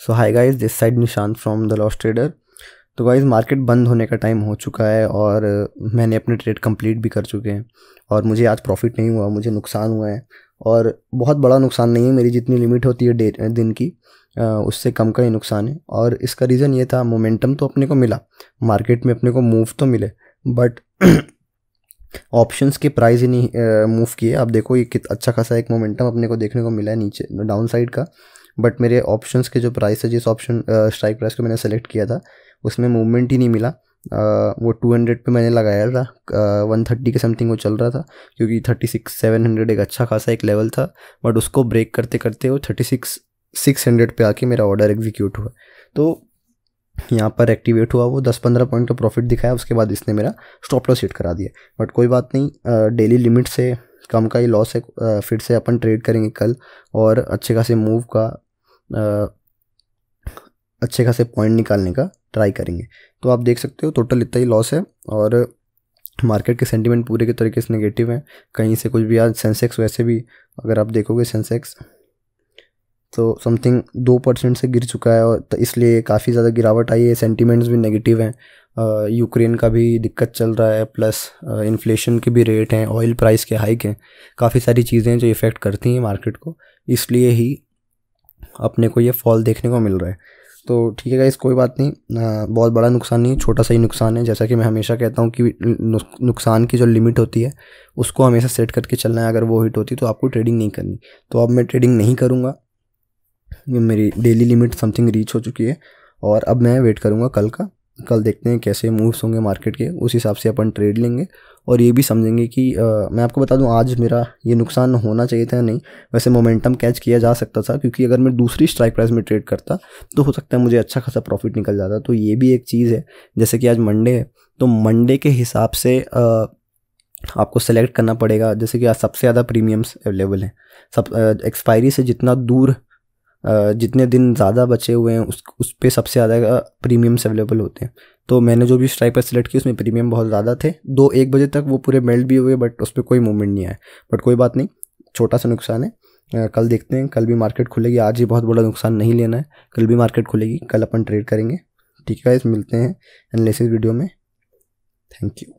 So hi guys this side Nishan from the loss trader तो guys market बंद होने का टाइम हो चुका है और मैंने अपने ट्रेड कंप्लीट भी कर चुके हैं और मुझे आज प्रॉफिट नहीं हुआ, मुझे नुकसान हुआ है और बहुत बड़ा नुकसान नहीं है, मेरी जितनी लिमिट होती है डे, दिन की उससे कम का ही नुकसान है और इसका रीज़न ये था मोमेंटम तो अपने को मिला मार्केट में अपने को मूव तो मिले बट ऑप्शंस के प्राइस ही नहीं मूव किए। आप देखो ये कित अच्छा खासा एक मोमेंटम अपने को देखने को मिला है नीचे डाउन साइड का। बट मेरे ऑप्शंस के जो प्राइस है जिस ऑप्शन स्ट्राइक प्राइस को मैंने सेलेक्ट किया था उसमें मूवमेंट ही नहीं मिला। आ, वो टू हंड्रेड पर मैंने लगाया था। वन थर्टी के समथिंग वो चल रहा था क्योंकि थर्टी सिक्स सेवन हंड्रेड एक अच्छा खासा एक लेवल था। बट उसको ब्रेक करते करते वो थर्टी सिक्स सिक्स हंड्रेड पर आके मेरा ऑर्डर एग्जीक्यूट हुआ। तो यहाँ पर एक्टिवेट हुआ वो दस पंद्रह पॉइंट का प्रॉफिट दिखाया उसके बाद इसने मेरा स्टॉप लॉस हिट करा दिया। बट कोई बात नहीं डेली लिमिट से कम का ही लॉस है। फिर से अपन ट्रेड करेंगे कल और अच्छे खासे मूव का अच्छे खासे पॉइंट निकालने का ट्राई करेंगे। तो आप देख सकते हो टोटल इतना ही लॉस है और मार्केट के सेंटीमेंट पूरे के तरीके से नेगेटिव हैं। कहीं से कुछ भी आज सेंसेक्स वैसे भी, अगर आप देखोगे सेंसेक्स तो समथिंग दो परसेंट से गिर चुका है और तो इसलिए काफ़ी ज़्यादा गिरावट आई है। सेंटीमेंट्स भी नेगेटिव हैं। यूक्रेन का भी दिक्कत चल रहा है प्लस इन्फ्लेशन के भी रेट हैं ऑयल प्राइस के हाइक हैं। काफ़ी सारी चीज़ें जो इफ़ेक्ट करती हैं मार्केट को। इसलिए ही अपने को ये फॉल देखने को मिल रहा है। तो ठीक है इस कोई बात नहीं। बहुत बड़ा नुकसान नहीं, छोटा सा ही नुकसान है। जैसा कि मैं हमेशा कहता हूँ कि नुकसान की जो लिमिट होती है, उसको हमेशा सेट करके चलना है। अगर वो हिट होती तो आपको ट्रेडिंग नहीं करनी। तो अब मैं ट्रेडिंग नहीं करूँगा। मेरी डेली लिमिट समथिंग रीच हो चुकी है। और अब मैं वेट करूँगा कल का। कल देखते हैं कैसे मूव्स होंगे मार्केट के उस हिसाब से अपन ट्रेड लेंगे और ये भी समझेंगे कि आ, मैं आपको बता दूँ आज मेरा ये नुकसान होना चाहिए था नहीं वैसे मोमेंटम कैच किया जा सकता था क्योंकि अगर मैं दूसरी स्ट्राइक प्राइस में ट्रेड करता तो हो सकता है मुझे अच्छा खासा प्रॉफिट निकल जाता। तो ये भी एक चीज़ है जैसे कि आज मंडे है तो मंडे के हिसाब से आ, आपको सेलेक्ट करना पड़ेगा जैसे कि आज सबसे ज़्यादा प्रीमियम्स अवेलेबल हैं। सब एक्सपायरी से जितना दूर जितने दिन ज़्यादा बचे हुए हैं, उस उस पर सबसे ज़्यादा प्रीमियम्स अवेलेबल होते हैं। तो मैंने जो भी स्ट्राइक सेलेक्ट किया उसमें प्रीमियम बहुत ज़्यादा थे। दो एक बजे तक वो पूरे मेल्ट भी हुए बट उस पर कोई मूवमेंट नहीं आया। बट कोई बात नहीं, छोटा सा नुकसान है। कल देखते हैं, कल भी मार्केट खुलेगी। आज ही बहुत बड़ा नुकसान नहीं लेना है। कल भी मार्केट खुलेगी। कल अपन ट्रेड करेंगे। ठीक है इस मिलते हैं एनालिसिस वीडियो में। Thank you